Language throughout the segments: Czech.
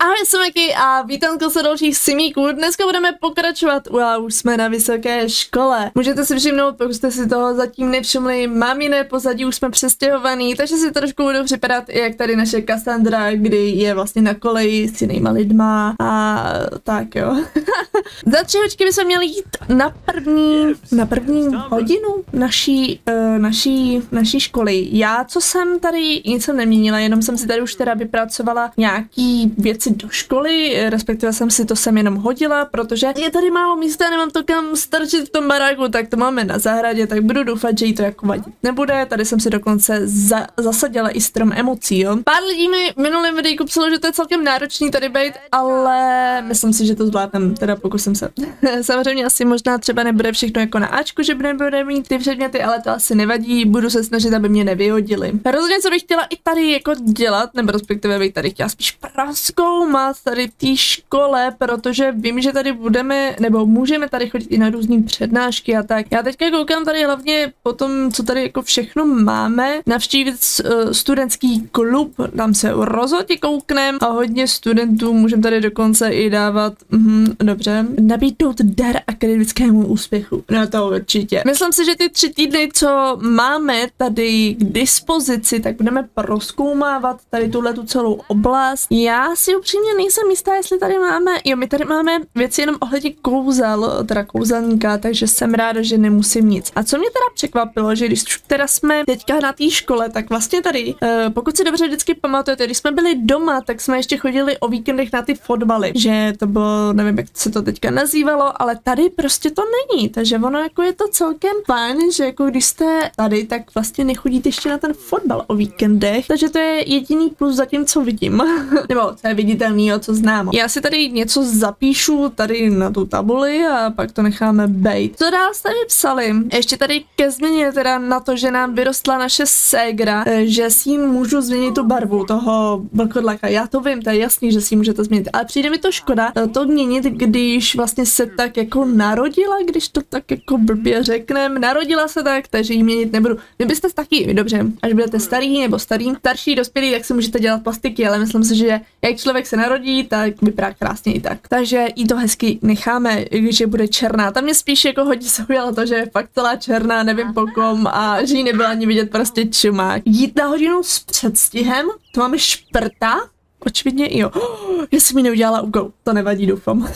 Ahoj, jsem Maki a vítám se dalších simíků. Dneska budeme pokračovat, a už jsme na vysoké škole. Můžete si všimnout, pokud jste si toho zatím nevšimli, mám jiné pozadí, už jsme přestěhovaný, takže si trošku budu připadat, jak tady naše Cassandra, kdy je vlastně na koleji s jinýma lidma a tak jo. Za tři hočky bychom měli jít na první, na první hodinu naší, uh, naší, naší školy. Já, co jsem tady nic neměnila, jenom jsem si tady už teda vypracovala nějaký věci si do školy, respektive jsem si to sem jenom hodila, protože je tady málo místa, nemám to kam strčit v tom baráku, tak to máme na zahradě, tak budu doufat, že jí to jako vadit nebude. Tady jsem si dokonce za, zasadila i strom emocí, jo. Pár lidí mi minulém videu psalo, že to je celkem náročný tady být, ale myslím si, že to zvládnem, teda pokusím se. Samozřejmě asi možná třeba nebude všechno jako na Ačku, že nebude mít ty předměty, ale to asi nevadí, budu se snažit, aby mě nevyhodili. Rozhodně, co bych chtěla i tady jako dělat, nebo respektive bych tady chtěla spíš praskou zkoumat tady v té škole, protože vím, že tady budeme, nebo můžeme tady chodit i na různé přednášky a tak. Já teďka koukám tady hlavně po tom, co tady jako všechno máme, navštívit uh, studentský klub, tam se rozhodně kouknem a hodně studentů můžeme tady dokonce i dávat, mm, dobře, nabídnout dar akademickému úspěchu. No to určitě. Myslím si, že ty tři týdny, co máme tady k dispozici, tak budeme proskoumávat tady tuhle tu celou oblast. Já si upřímně nejsem jistá, jestli tady máme, jo, my tady máme věci jenom ohledně kouzel, teda kouzelníka, takže jsem ráda, že nemusím nic. A co mě teda překvapilo, že když teda jsme teďka na té škole, tak vlastně tady, uh, pokud si dobře vždycky pamatujete, když jsme byli doma, tak jsme ještě chodili o víkendech na ty fotbaly, že to bylo, nevím, jak se to teďka nazývalo, ale tady prostě to není, takže ono jako je to celkem fajn, že jako když jste tady, tak vlastně nechodíte ještě na ten fotbal o víkendech, takže to je jediný plus zatím, co vidím. Nebo co je vidím viditelného, co znám. Já si tady něco zapíšu tady na tu tabuli a pak to necháme bejt. Co dál jste mi psali? Ještě tady ke změně teda na to, že nám vyrostla naše ségra, eh, že si jim můžu změnit tu barvu toho vlkodlaka. Já to vím, to je jasný, že si můžete změnit, ale přijde mi to škoda eh, to měnit, když vlastně se tak jako narodila, když to tak jako blbě řekneme, narodila se tak, takže ji měnit nebudu. Vy byste taky, dobře, až budete starý nebo starý, starší, dospělý, tak si můžete dělat plastiky, ale myslím si, že jak člověk se narodí, tak vypadá krásně i tak. Takže jí to hezky necháme, když bude černá. Tam mě spíš jako hodně zaujalo to, že je fakt celá černá, nevím po kom a že jí nebyla ani vidět prostě čumák. Jít na hodinu s předstihem, to máme šprta, Očividně jo. Oh, já jsem mi neudělala úkol. To nevadí, doufám.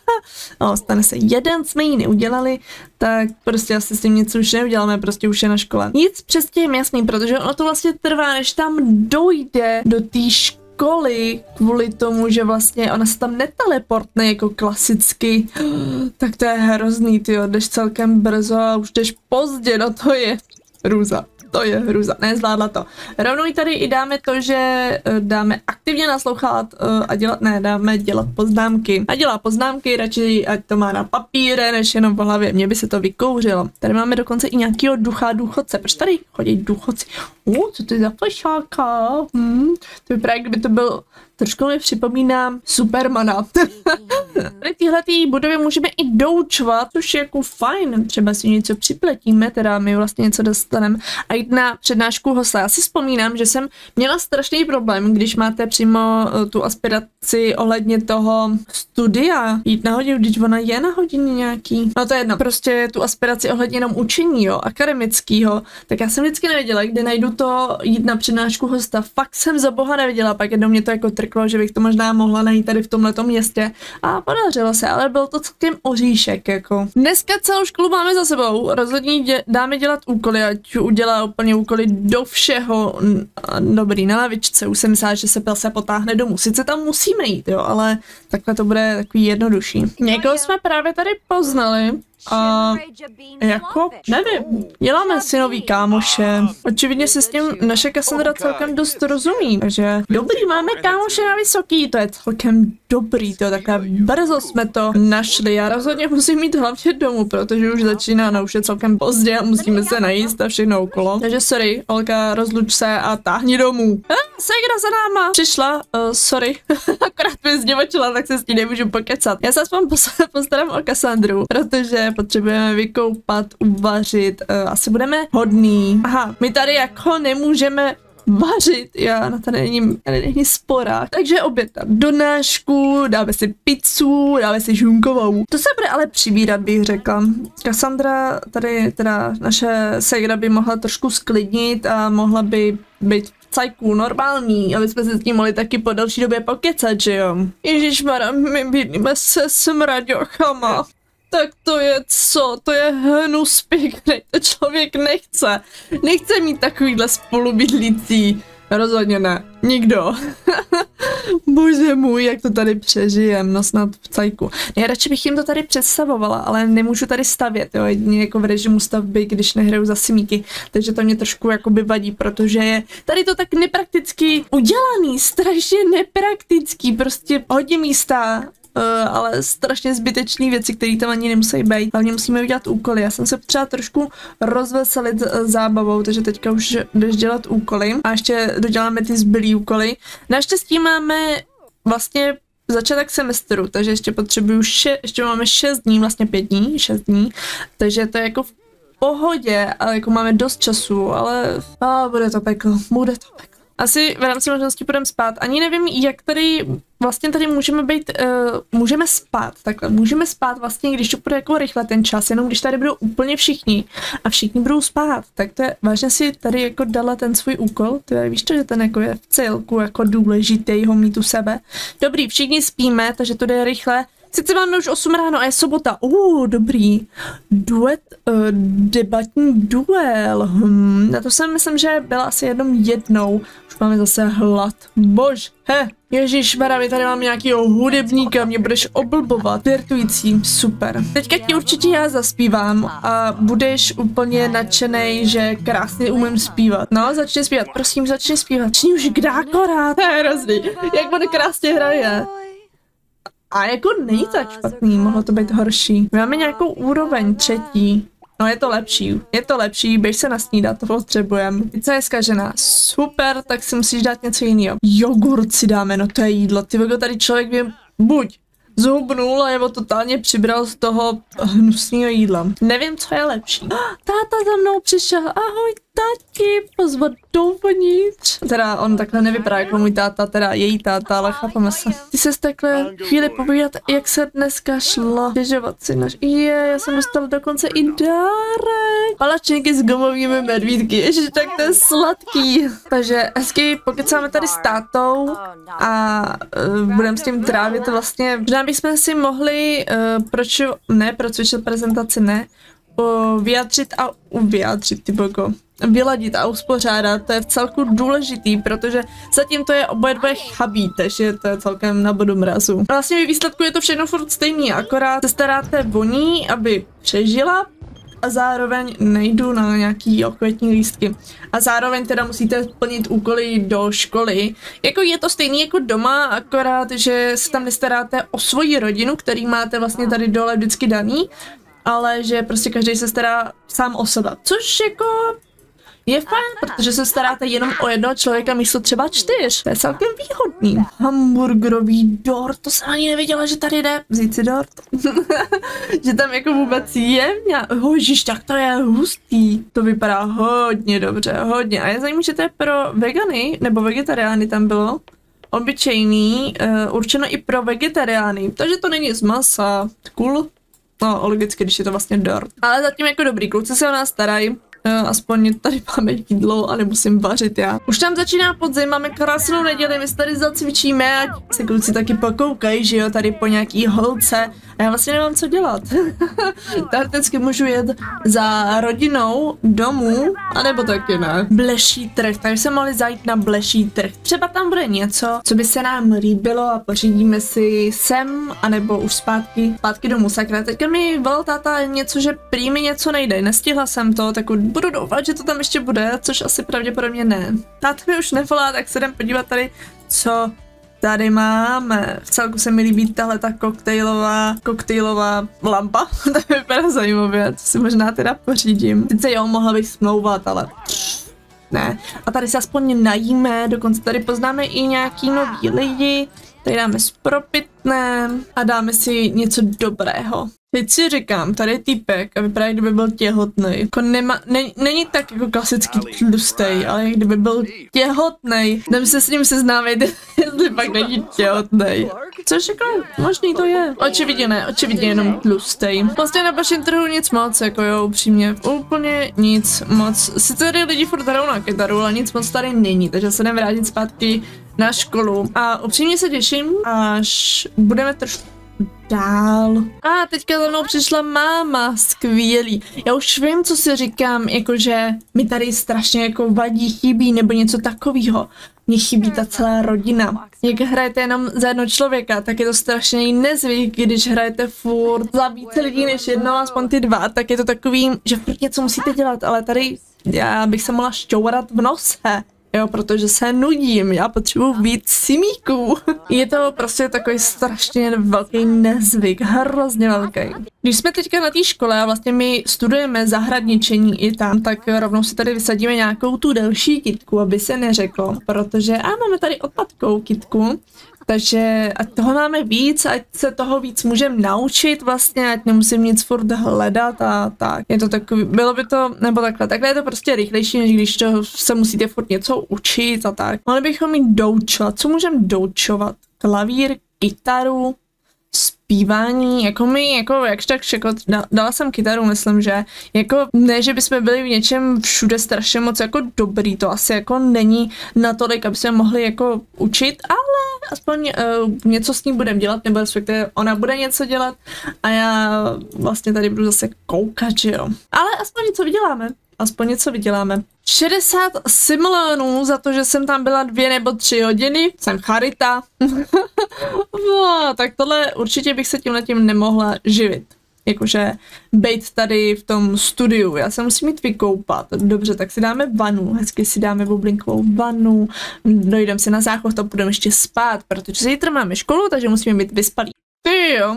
no, stane se jeden, jsme ji neudělali, tak prostě asi s tím nic už neuděláme, prostě už je na škole. Nic přes tím jasný, protože ono to vlastně trvá, než tam dojde do té školy školy kvůli tomu, že vlastně ona se tam neteleportne jako klasicky, tak to je hrozný, ty jdeš celkem brzo a už jdeš pozdě, no to je růza to je hruza, nezvládla to. Rovnou jí tady i dáme to, že eh, dáme aktivně naslouchat eh, a dělat, ne, dáme dělat poznámky. A dělá poznámky, radši ať to má na papíre, než jenom v hlavě. Mně by se to vykouřilo. Tady máme dokonce i nějakého ducha důchodce. Proč tady chodí důchodci? Uh, co to je za fešáka? Hmm, to vypadá, kdyby to byl Trošku mi připomínám Supermana. Tady tyhle budovy můžeme i doučovat, což je jako fajn. Třeba si něco připletíme, teda my vlastně něco dostaneme. A jít na přednášku hosla. Já si vzpomínám, že jsem měla strašný problém, když máte přímo eh, tu aspiraci ohledně toho studia. Jít na hodinu, když ona je na hodině nějaký. No to je jedno. Prostě tu aspiraci ohledně jenom učení, jo, akademického. Tak já jsem vždycky nevěděla, kde najdu to jít na přednášku hosta. Fakt jsem za boha nevěděla, pak jednou mě to jako trk řeklo, že bych to možná mohla najít tady v tomhle městě a podařilo se, ale byl to celkem oříšek jako. Dneska celou školu máme za sebou, rozhodně dě, dáme dělat úkoly, ať udělá úplně úkoly do všeho. Dobrý, na lavičce, už jsem myslela, že se se potáhne domů. Sice tam musíme jít, jo, ale takhle to bude takový jednodušší. Někoho jsme právě tady poznali, a jako, nevím, děláme si nový kámoše. Očividně se s ním naše Cassandra celkem dost rozumí, takže dobrý, máme kámoše na vysoký, to je celkem dobrý, to takhle brzo jsme to našli. Já rozhodně musím mít hlavně domů, protože už začíná, no už je celkem pozdě a musíme se najíst a všechno okolo. Takže sorry, Olka, rozluč se a táhni domů. Ah, Segra za náma přišla, uh, sorry, akorát mi zděvočila, tak se s ní nemůžu pokecat. Já se aspoň postarám o Cassandru, protože potřebujeme vykoupat, uvařit, uh, asi budeme hodný. Aha, my tady jako nemůžeme vařit, já na to není, není spora. Takže oběd na donášku, dáme si pizzu, dáme si žunkovou. To se bude ale přibírat, bych řekla. Cassandra, tady teda naše segra by mohla trošku sklidnit a mohla by být v cajku normální, aby jsme se s tím mohli taky po další době pokecat, že jo? Ježišmara, my bydlíme se smraďochama. Tak to je co? To je hnus pěkný, to člověk nechce. Nechce mít takovýhle spolubydlící. Rozhodně ne. Nikdo. Bože můj, jak to tady přežijem, no snad v cajku. Nejradši bych jim to tady představovala, ale nemůžu tady stavět, jo, jedině jako v režimu stavby, když nehraju za simíky, takže to mě trošku jakoby vadí, protože je tady to tak neprakticky udělaný, strašně nepraktický, prostě hodně místa Uh, ale strašně zbytečné věci, které tam ani nemusí být. Hlavně musíme udělat úkoly. Já jsem se potřeba trošku rozveselit zábavou, takže teďka už jdeš dělat úkoly a ještě doděláme ty zbylý úkoly. Naštěstí máme vlastně začátek semestru, takže ještě potřebuju še, ještě máme 6 dní, vlastně 5 dní, 6 dní, takže to je jako v pohodě, ale jako máme dost času, ale a, bude to peklo, bude to peklo asi v rámci možnosti půjdeme spát. Ani nevím, jak tady vlastně tady můžeme být, uh, můžeme spát, takhle, můžeme spát vlastně, když to bude jako rychle ten čas, jenom když tady budou úplně všichni a všichni budou spát, tak to je, vážně si tady jako dala ten svůj úkol, je, víš to, že ten jako je v celku jako důležitý ho mít u sebe. Dobrý, všichni spíme, takže to jde rychle, Sice máme už 8 ráno a je sobota. Uh, dobrý. Duet, uh, debatní duel. Hmm, na to jsem myslím, že byla asi jenom jednou. Už máme zase hlad. Bož, he. Ježíš, my tady mám nějakýho hudebníka, mě budeš oblbovat. Virtující, super. Teďka ti určitě já zaspívám a budeš úplně nadšený, že krásně umím zpívat. No, začni zpívat, prosím, začni zpívat. Začni už kdákorát. To je hrozný, jak on krásně hraje. A jako není tak špatný, mohlo to být horší. Máme nějakou úroveň třetí. No je to lepší, je to lepší, běž se nasnídat, to potřebujeme. Pizza je zkažená, super, tak si musíš dát něco jiného. Jogurt si dáme, no to je jídlo, ty tady člověk by buď zhubnul nebo totálně přibral z toho hnusného jídla. Nevím, co je lepší. Táta za mnou přišel, ahoj tati, pozvat dovnitř. Teda on takhle nevypadá jako můj táta, teda její táta, ale chápeme se. Ty se takhle chvíli povídat, jak se dneska šlo. Těžovat si naš. Je, já jsem dostal dokonce i dárek. Palačinky s gumovými medvídky, ježiš, tak to je sladký. Takže hezky pokecáme tady s tátou a uh, budeme s tím trávit vlastně. Možná bychom si mohli, uh, proč, ne, procvičit prezentaci, ne, uh, a vyjádřit, ty bogo vyladit a uspořádat, to je v celku důležitý, protože zatím to je oboje dvoje chabí, takže to je celkem na bodu mrazu. Vlastně ve výsledku je to všechno furt stejný, akorát se staráte o ní, aby přežila, a zároveň nejdu na nějaký okvětní lístky. A zároveň teda musíte plnit úkoly do školy. Jako je to stejný jako doma, akorát, že se tam nestaráte o svoji rodinu, který máte vlastně tady dole vždycky daný, ale že prostě každý se stará sám o sebe. Což jako je fajn, protože se staráte jenom o jednoho člověka místo třeba čtyř. To je celkem výhodný. Hamburgerový dort, to jsem ani nevěděla, že tady jde. Vzít si dort. že tam jako vůbec je. Hožiš, tak to je hustý. To vypadá hodně dobře, hodně. A je zajímavé, že to je pro vegany, nebo vegetariány tam bylo obyčejný, uh, určeno i pro vegetariány, takže to není z masa. Cool. No, logicky, když je to vlastně dort. Ale zatím jako dobrý, kluci se o nás starají. Uh, aspoň tady máme jídlo a nemusím vařit já. Už tam začíná podzim, máme krásnou neděli, my se tady zacvičíme a se kluci taky pokoukají, že jo, tady po nějaký holce a já vlastně nemám co dělat. Teoreticky můžu jet za rodinou domů, anebo taky ne. Bleší trh, takže se mohli zajít na bleší trh. Třeba tam bude něco, co by se nám líbilo a pořídíme si sem, anebo už zpátky, zpátky domů. Sakra, teďka mi volal táta něco, že prý mi něco nejde. Nestihla jsem to, tak budu doufat, že to tam ještě bude, což asi pravděpodobně ne. Táta mi už nevolá, tak se jdem podívat tady, co tady máme. V celku se mi líbí tahle ta koktejlová, koktejlová lampa. to vypadá zajímavě, co si možná teda pořídím. Sice jo, mohla bych smlouvat, ale ne. A tady se aspoň najíme, dokonce tady poznáme i nějaký nový lidi. Tady dáme spropitné a dáme si něco dobrého. Teď si říkám, tady je týpek a vypadá, kdyby byl těhotný. Jako nema, ne, není tak jako klasický tlustej, ale kdyby byl těhotný. Jdem se s ním seznámit, jestli pak není těhotný. Což jako možný to je. Očividně ne, očividně jenom tlustej. Vlastně na vašem trhu nic moc, jako jo, upřímně. Úplně nic moc. Si tady lidi furt hrajou na kytaru, ale nic moc tady není, takže se jdem vrátit zpátky na školu. A upřímně se těším, až budeme trošku dál. A teďka za mnou přišla máma, skvělý. Já už vím, co si říkám, jakože mi tady strašně jako vadí, chybí nebo něco takového. Mně chybí ta celá rodina. Jak hrajete jenom za jedno člověka, tak je to strašný nezvyk, když hrajete furt za více lidí než jedno, aspoň ty dva, tak je to takový, že furt něco musíte dělat, ale tady já bych se mohla šťourat v nose. Jo, protože se nudím, já potřebuji víc simíků. Je to prostě takový strašně velký nezvyk, hrozně velký. Když jsme teďka na té škole a vlastně my studujeme zahradničení i tam, tak rovnou si tady vysadíme nějakou tu delší kitku, aby se neřeklo, protože a máme tady odpadkou kitku, takže ať toho máme víc, ať se toho víc můžeme naučit vlastně, ať nemusím nic furt hledat a tak. Je to takový, bylo by to, nebo takhle, takhle je to prostě rychlejší, než když to se musíte furt něco učit a tak. Mohli bychom mít doučovat. Co můžeme doučovat? Klavír, kytaru, zpívání, jako mi, jako jakž tak, jako dala jsem kytaru, myslím, že jako ne, že bychom byli v něčem všude strašně moc jako dobrý, to asi jako není natolik, aby jsme mohli jako učit, ale aspoň uh, něco s ním budeme dělat, nebo respektive ona bude něco dělat a já vlastně tady budu zase koukat, že jo. Ale aspoň něco vyděláme aspoň něco vyděláme. 60 simulánů za to, že jsem tam byla dvě nebo tři hodiny. Jsem charita. no, tak tohle určitě bych se tím tím nemohla živit. Jakože být tady v tom studiu, já se musím mít vykoupat. Dobře, tak si dáme vanu, hezky si dáme bublinkovou vanu, dojdeme si na záchod a budeme ještě spát, protože zítra máme školu, takže musíme být vyspalí. Ty jo,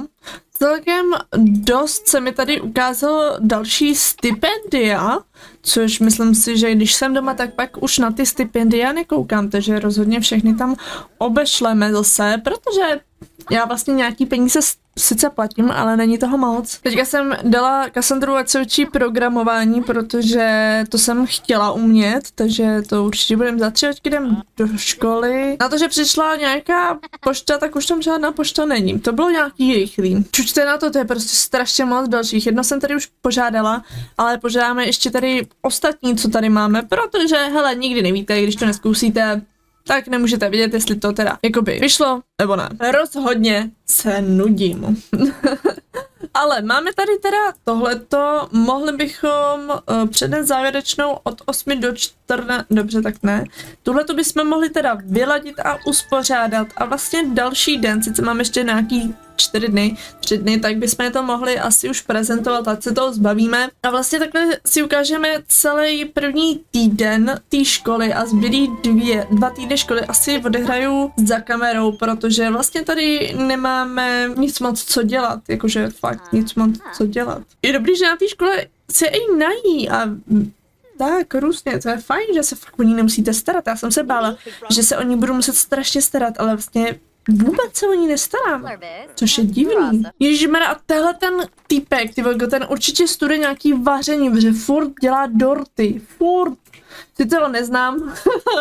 celkem dost se mi tady ukázalo další stipendia, což myslím si, že když jsem doma, tak pak už na ty stipendia nekoukám, takže rozhodně všechny tam obešleme zase, protože já vlastně nějaký peníze sice platím, ale není toho moc. Teďka jsem dala Cassandru ať se učí programování, protože to jsem chtěla umět, takže to určitě budem za tři jdem do školy. Na to, že přišla nějaká pošta, tak už tam žádná pošta není. To bylo nějaký rychlý. Čučte na to, to je prostě strašně moc dalších. Jedno jsem tady už požádala, ale požádáme ještě tady ostatní, co tady máme, protože hele, nikdy nevíte, když to neskusíte, tak nemůžete vidět, jestli to teda jakoby vyšlo nebo ne. Rozhodně se nudím. Ale máme tady teda tohleto, mohli bychom uh, předat závěrečnou od 8 do 14, dobře tak ne. Tuhleto bychom mohli teda vyladit a uspořádat a vlastně další den, sice máme ještě nějaký čtyři dny, tři dny, tak bychom to mohli asi už prezentovat, ať se toho zbavíme. A vlastně takhle si ukážeme celý první týden té školy a zbylý dvě, dva týdny školy asi odehraju za kamerou, protože vlastně tady nemáme nic moc co dělat, jakože fakt nic moc co dělat. Je dobrý, že na té škole se i nají a tak, různě, to je fajn, že se fakt o ní nemusíte starat. Já jsem se bála, že se o ní budu muset strašně starat, ale vlastně Vůbec se o ní nestarám, což je divný. Ježíšmera, a tenhle ten týpek, ty ten určitě studuje nějaký vaření, protože furt dělá dorty, furt. Sice ho neznám,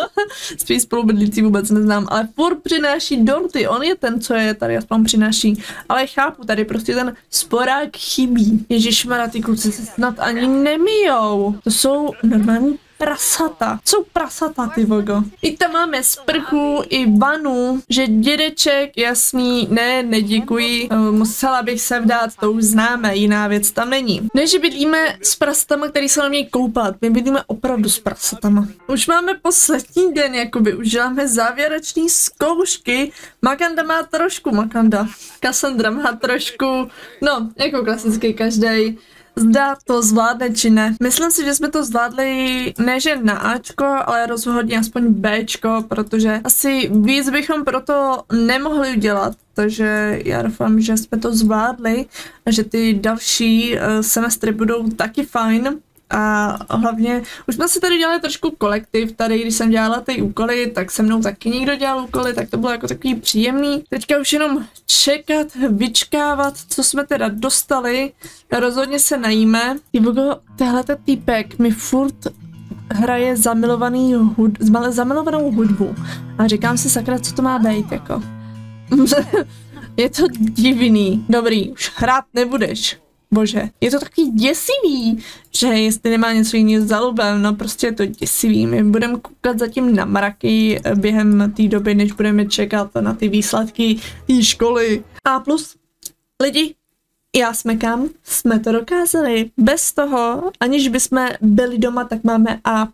spíš spolubydlící vůbec neznám, ale furt přináší dorty, on je ten, co je tady aspoň přináší. Ale chápu, tady prostě ten sporák chybí. Ježišmera, ty kluci se snad ani nemijou. To jsou normální prasata. Jsou prasata, ty vogo. I tam máme sprchu, i vanu, že dědeček, jasný, ne, neděkuji, eh, musela bych se vdát, to už známe, jiná věc tam není. Ne, že bydlíme s prasatama, který se na mě koupat, my bydlíme opravdu s prasatama. Už máme poslední den, jakoby, už děláme závěrečné zkoušky. Makanda má trošku, Makanda, Cassandra má trošku, no, jako klasický každý zda to zvládne či ne. Myslím si, že jsme to zvládli ne že na Ačko, ale rozhodně aspoň Bčko, protože asi víc bychom proto nemohli udělat, takže já doufám, že jsme to zvládli a že ty další uh, semestry budou taky fajn a hlavně už jsme si tady dělali trošku kolektiv, tady když jsem dělala ty úkoly, tak se mnou taky někdo dělal úkoly, tak to bylo jako takový příjemný. Teďka už jenom čekat, vyčkávat, co jsme teda dostali, rozhodně se najíme. Tybogo, tehle týpek mi furt hraje zamilovaný hud, zamilovanou hudbu a říkám si sakra, co to má být, jako. je to divný. Dobrý, už hrát nebudeš. Bože, je to taky děsivý, že jestli nemá něco jiného za no prostě je to děsivý. My budeme koukat zatím na mraky během té doby, než budeme čekat na ty výsledky té školy. A plus, lidi, já smekám, jsme to dokázali. Bez toho, aniž bychom byli doma, tak máme A+.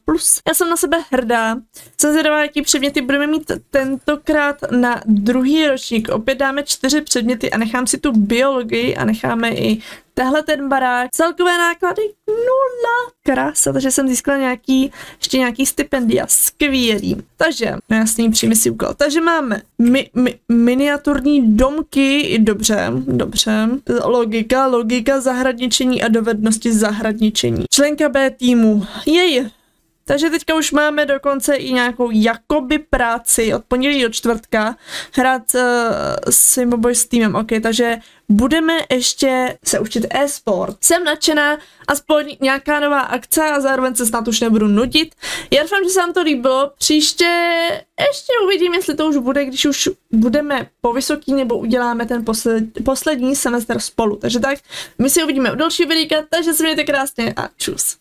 Já jsem na sebe hrdá. Jsem zvědavá, jaký předměty budeme mít tentokrát na druhý ročník. Opět dáme čtyři předměty a nechám si tu biologii a necháme i Tehle ten barák, celkové náklady nula. Krása, takže jsem získala nějaký, ještě nějaký stipendia, skvělý. Takže, no jasný, přijmi si úkol. Takže máme mi, mi, miniaturní domky, dobře, dobře. Logika, logika zahradničení a dovednosti zahradničení. Členka B týmu, jej, takže teďka už máme dokonce i nějakou jakoby práci od pondělí do čtvrtka hrát uh, s Boy s týmem, ok, takže budeme ještě se učit e-sport. Jsem nadšená, aspoň nějaká nová akce a zároveň se snad už nebudu nudit. Já doufám, že se vám to líbilo. Příště ještě uvidím, jestli to už bude, když už budeme po vysoký nebo uděláme ten posled, poslední semestr spolu. Takže tak, my si uvidíme u dalšího videa, takže se mějte krásně a čus.